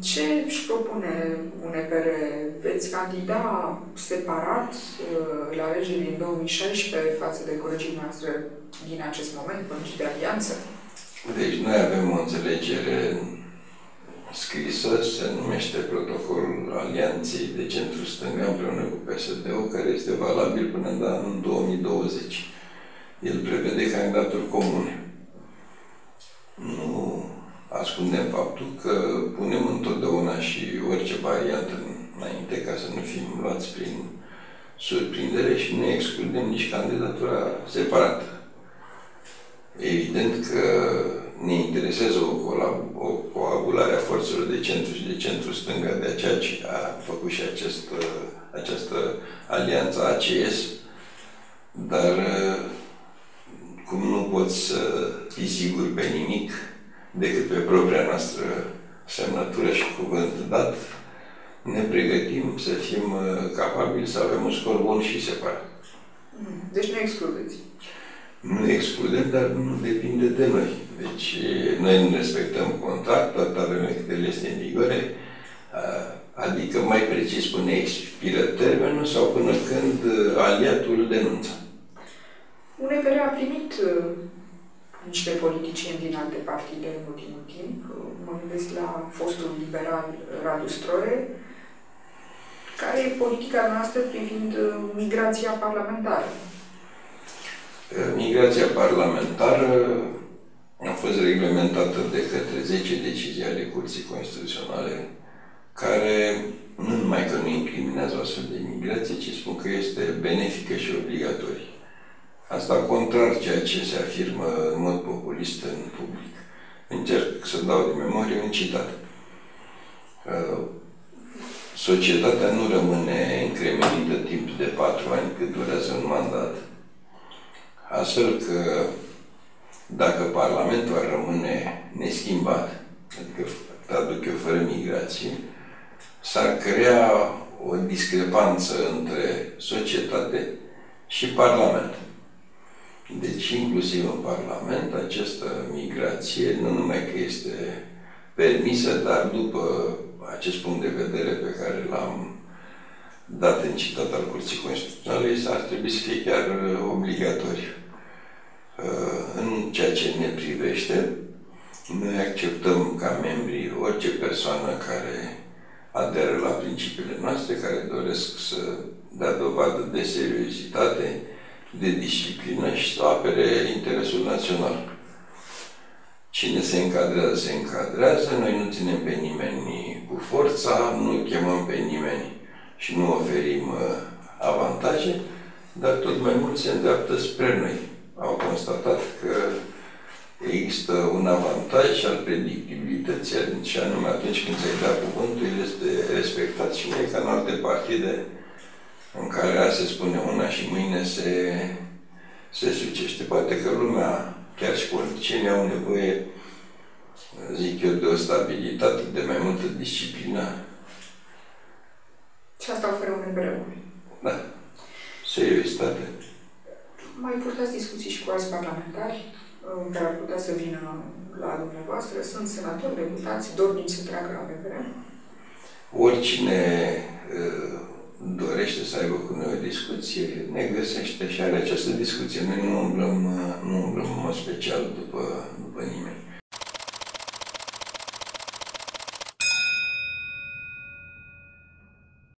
Ce își propune UNPR? Veți candida separat uh, la alegeri din 2016 față de colegii noastre din acest moment, colegii de alianță? Deci noi avem o înțelegere scrisă, se numește Protocolul Alianței de Centru-Stânga împreună cu PSD-ul, care este valabil până în anul 2020. El prevede candidaturi comune. Nu ascundem faptul că punem întotdeauna și orice variantă înainte ca să nu fim luați prin surprindere și nu excludem nici candidatura separată. Evident că ne interesează o, o coagulare a forțelor de centru și de centru-stânga, de aceea ce a făcut și acest, această alianță ACS, dar cum nu poți să fii sigur pe nimic decât pe propria noastră semnătură și cuvânt dat, ne pregătim să fim capabili să avem un scor bun și separat. Mm, deci nu excludeți. Nu excludem, dar nu depinde de noi. Deci noi nu respectăm contract, toată vremea cât el este în vigoare, adică mai precis spune expiră termenul sau până când aliatul denunță. UNPR a primit niște politicieni din alte partide în ultimul timp. Mă gândesc la fostul liberal Radu Stroie, care e politica noastră privind migrația parlamentară? Migrația parlamentară a fost reglementată de către 10 decizii ale Curții Constituționale, care nu numai că nu incriminează o astfel de migrație, ci spun că este benefică și obligatorie. Asta contrar ceea ce se afirmă în mod populist în public. Încerc să dau de memorie un citat. Societatea nu rămâne încremenită timp de patru ani cât durează un mandat, Astfel că dacă Parlamentul ar rămâne neschimbat, adică traduc eu fără migrație, s-ar crea o discrepanță între societate și Parlament. Deci, inclusiv în Parlament, această migrație nu numai că este permisă, dar după acest punct de vedere pe care l-am dat în citat al Curții Constituționale, ar trebui să fie chiar obligatoriu. Uh, în ceea ce ne privește, noi acceptăm ca membri orice persoană care aderă la principiile noastre, care doresc să dea dovadă de seriozitate, de disciplină și să apere interesul național. Cine se încadrează, se încadrează, noi nu ținem pe nimeni cu forța, nu chemăm pe nimeni și nu oferim uh, avantaje, dar tot mai mult se îndreaptă spre noi au constatat că există un avantaj al predictibilității, și anume atunci când ți-ai dat cuvântul, el este respectat și nu e ca în alte partide în care azi se spune una și mâine se, se sucește. Poate că lumea, chiar și politicienii, au nevoie, zic eu, de o stabilitate, de mai multă disciplină. Și asta oferă un împreună. Da. Seriozitate mai purtați discuții și cu alți parlamentari uh, care ar putea să vină la dumneavoastră. Sunt senatori, deputați, dorniți să treacă la referendum? Oricine uh, dorește să aibă cu noi o discuție, ne găsește și are această discuție. Noi nu umblăm, nu umblăm în mod special după, după nimeni.